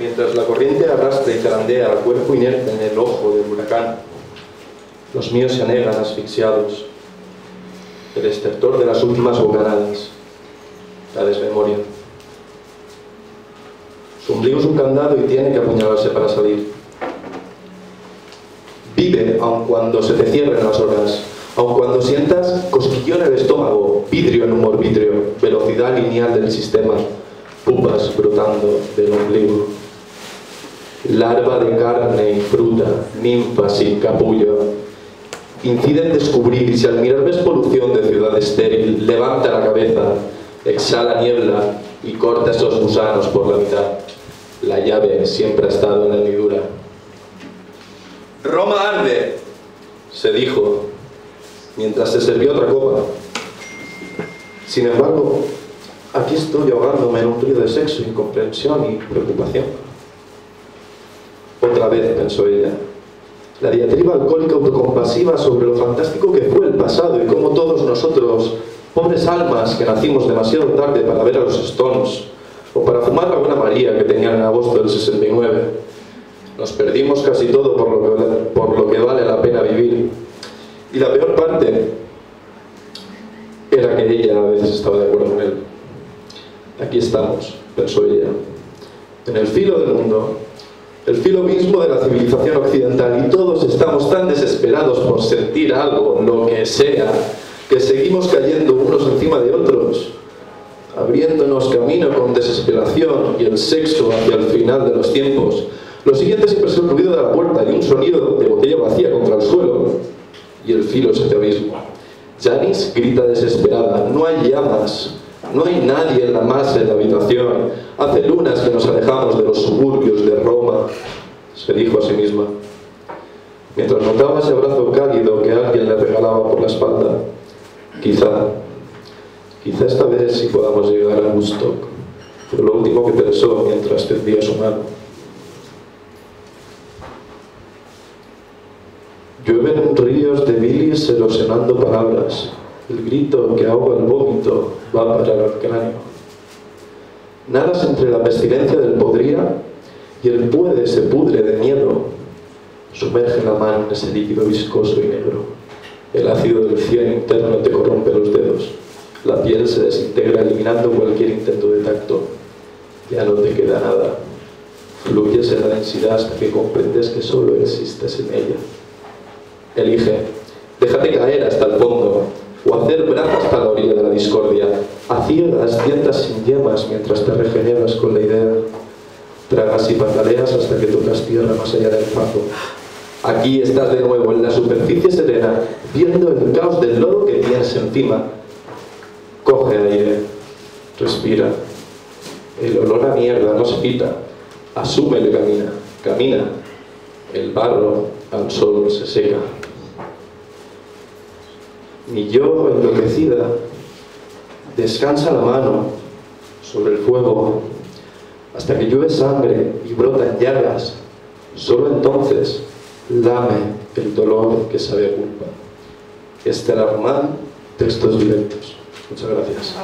mientras la corriente arrastra y zarandea al cuerpo inerte en el ojo del huracán. Los míos se anegan asfixiados. El estertor de las últimas bocanadas. La desmemoria. Su ombligo es un candado y tiene que apuñalarse para salir. Vive aun cuando se te cierren las horas, aun cuando sientas cosquillón en el estómago, vidrio en humor vidrio, velocidad lineal del sistema, pupas brotando del ombligo. Larva de carne y fruta, ninfa sin capullo. Incide en descubrir si al mirar ves polución de ciudad estéril, levanta la cabeza, exhala niebla y corta esos gusanos por la mitad. La llave siempre ha estado en la hendidura. Roma arde, se dijo, mientras se servía otra copa. Sin embargo, aquí estoy ahogándome en un río de sexo, incomprensión y preocupación. Otra vez, pensó ella, la diatriba alcohólica autocompasiva sobre lo fantástico que fue el pasado y cómo todos nosotros, pobres almas que nacimos demasiado tarde para ver a los Stones o para fumar la buena María que tenían en agosto del 69, nos perdimos casi todo por lo, que, por lo que vale la pena vivir. Y la peor parte era que ella a veces estaba de acuerdo con él. Aquí estamos, pensó ella, en el filo del mundo, el filo mismo de la civilización occidental, y todos estamos tan desesperados por sentir algo, lo que sea, que seguimos cayendo unos encima de otros, abriéndonos camino con desesperación y el sexo hacia el final de los tiempos, lo siguiente siempre es el ruido de la puerta y un sonido de botella vacía contra el suelo y el filo se te abismo. Janice grita desesperada, no hay llamas, no hay nadie en la masa de la habitación. Hace lunas que nos alejamos de los suburbios de Roma, se dijo a sí misma. Mientras notaba ese abrazo cálido que alguien le regalaba por la espalda, quizá, quizá esta vez sí podamos llegar a Woodstock. Fue lo último que pensó mientras tendía su mano. Llueven ríos de bilis erosionando palabras. El grito que ahoga el vómito Nadas entre la pestilencia del podría y el puede se pudre de miedo. Sumerge la mano en ese líquido viscoso y negro. El ácido del cien interno te corrompe los dedos. La piel se desintegra eliminando cualquier intento de tacto. Ya no te queda nada. Fluyes en la densidad hasta que comprendes que solo existes en ella. Elige, déjate caer hasta el fondo, o hacer brazos hasta la orilla de la discordia, a ciegas, dientes sin yemas mientras te regeneras con la idea. Tragas y pataleas hasta que tocas tierra más allá del fango. Aquí estás de nuevo en la superficie serena, viendo el caos del lodo que tienes encima. Coge aire, respira. El olor a mierda no se quita. Asúmele, camina, camina. El barro al sol se seca. Y yo, enloquecida, descansa la mano sobre el fuego hasta que llueve sangre y brota en llagas. Solo entonces lame el dolor que sabe a culpa. Esther Armand, textos directos. Muchas gracias.